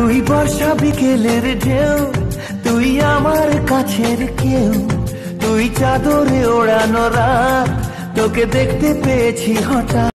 তুই বর্ষা বিকেলের ঢেউ, তুই আমার কাছের কেউ, তুই চাদরে ওড়ানো রাত, তোকে দেখতে পেয়েছি হঠাৎ।